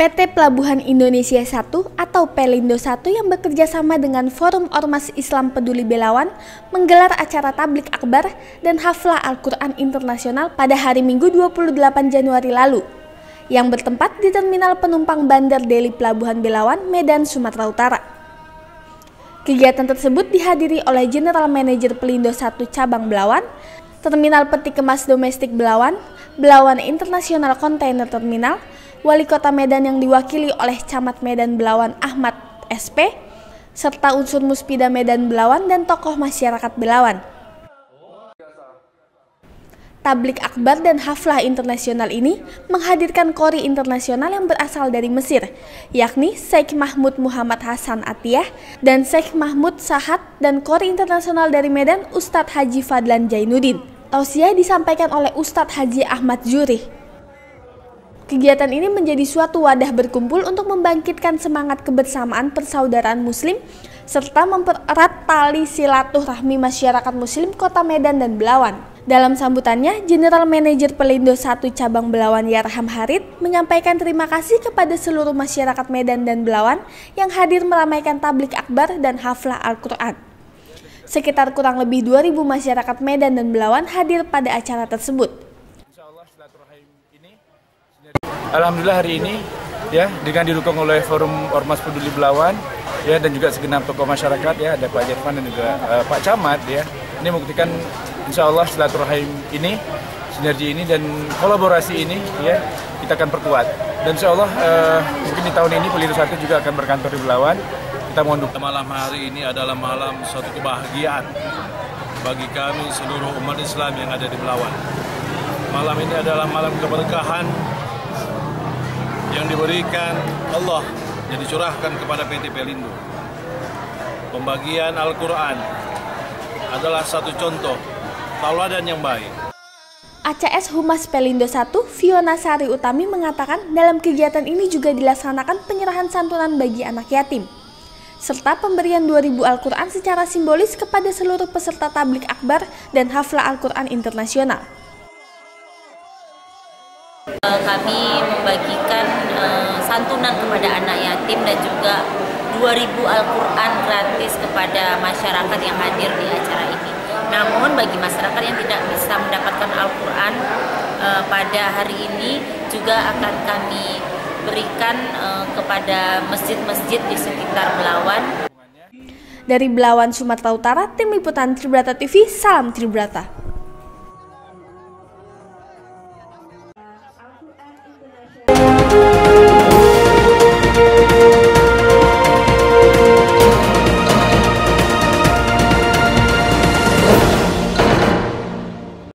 PT Pelabuhan Indonesia 1 atau Pelindo 1 yang bekerja sama dengan Forum Ormas Islam Peduli Belawan menggelar acara tablik akbar dan haflah Al-Quran Internasional pada hari Minggu 28 Januari lalu yang bertempat di Terminal Penumpang Bandar Deli Pelabuhan Belawan, Medan, Sumatera Utara. Kegiatan tersebut dihadiri oleh General Manager Pelindo 1 Cabang Belawan, Terminal Peti Kemas Domestik Belawan, Belawan International Container Terminal, Wali Kota Medan yang diwakili oleh Camat Medan Belawan Ahmad SP, serta unsur Muspida Medan Belawan dan tokoh masyarakat Belawan. Tablik akbar dan haflah internasional ini menghadirkan kori internasional yang berasal dari Mesir, yakni Sheikh Mahmud Muhammad Hasan Atiyah dan Sheikh Mahmud Sahad dan kori internasional dari Medan Ustadz Haji Fadlan Jainuddin. Tausiah disampaikan oleh Ustadz Haji Ahmad Zuri. Kegiatan ini menjadi suatu wadah berkumpul untuk membangkitkan semangat kebersamaan persaudaraan muslim serta mempererat tali silaturahmi masyarakat muslim kota Medan dan Belawan. Dalam sambutannya, General Manager Pelindo 1 Cabang Belawan Yarham Harid menyampaikan terima kasih kepada seluruh masyarakat Medan dan Belawan yang hadir meramaikan tablik akbar dan haflah Al-Quran. Sekitar kurang lebih 2.000 masyarakat Medan dan Belawan hadir pada acara tersebut. Alhamdulillah hari ini ya dengan didukung oleh Forum Ormas Peduli Belawan ya dan juga segenap tokoh masyarakat ya ada Pak Jerman dan juga uh, Pak Camat ya ini membuktikan insya Allah silaturahim ini sinergi ini dan kolaborasi ini ya kita akan perkuat dan insya Allah uh, mungkin di tahun ini Pelindung Satu juga akan berkantor di Belawan kita mohon dukung. Malam hari ini adalah malam suatu kebahagiaan bagi kami seluruh umat Islam yang ada di Belawan. Malam ini adalah malam keberkahan yang diberikan Allah yang dicurahkan kepada PT Pelindo. Pembagian Al-Quran adalah satu contoh tauladan yang baik. ACS Humas Pelindo 1, Fiona Sari Utami mengatakan dalam kegiatan ini juga dilaksanakan penyerahan santunan bagi anak yatim serta pemberian 2000 Al-Quran secara simbolis kepada seluruh peserta tablik akbar dan haflah Al-Quran internasional. Kami membagikan uh, santunan kepada anak yatim dan juga 2000 Al-Quran gratis kepada masyarakat yang hadir di acara ini. Namun bagi masyarakat yang tidak bisa mendapatkan Al-Quran uh, pada hari ini juga akan kami berikan uh, kepada masjid-masjid di sekitar Belawan. Dari Belawan, Sumatera Utara, Tim Liputan Tribrata TV, salam Tribrata.